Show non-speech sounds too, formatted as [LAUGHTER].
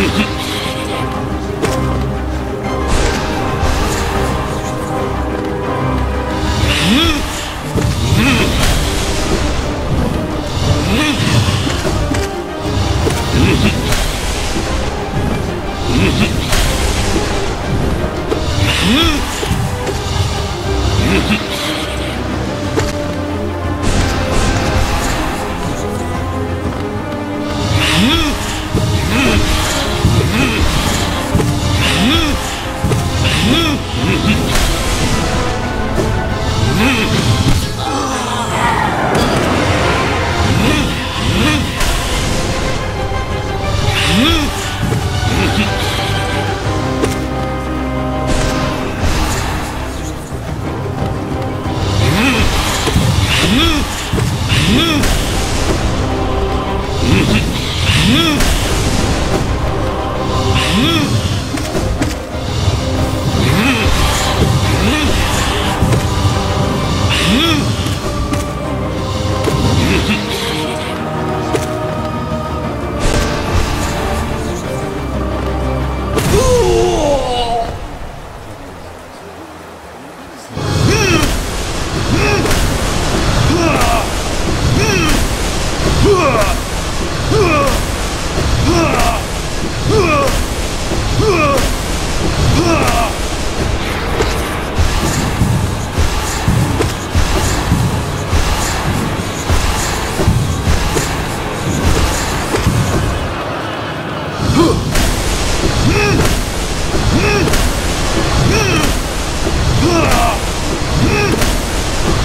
Mm-hmm. [LAUGHS] Move!